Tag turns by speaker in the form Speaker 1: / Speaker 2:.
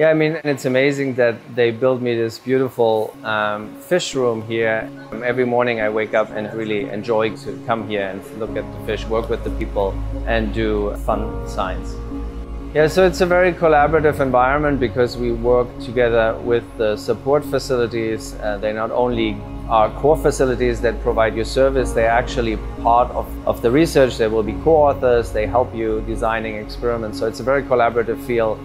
Speaker 1: Yeah, I mean, it's amazing that they built me this beautiful um, fish room here. Um, every morning I wake up and really enjoy to come here and look at the fish, work with the people, and do fun science. Yeah, so it's a very collaborative environment because we work together with the support facilities. Uh, they not only are core facilities that provide you service, they're actually part of, of the research. They will be co-authors, they help you designing experiments. So it's a very collaborative feel